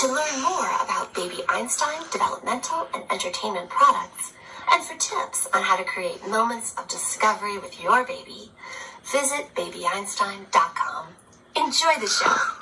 To learn more about Baby Einstein developmental and entertainment products, and for tips on how to create moments of discovery with your baby, visit babyeinstein.com. Enjoy the show.